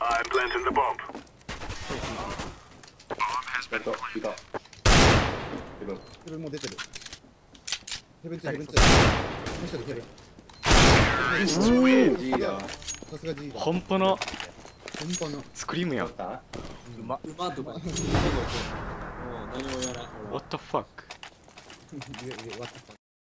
I'm planting the bomb. えヘブンもう出てる。ヘブン2、ヘブン。もう一人。G ださすが G だ。本当の本当の。スクリームやんったうまとかもう何もない What the fuck?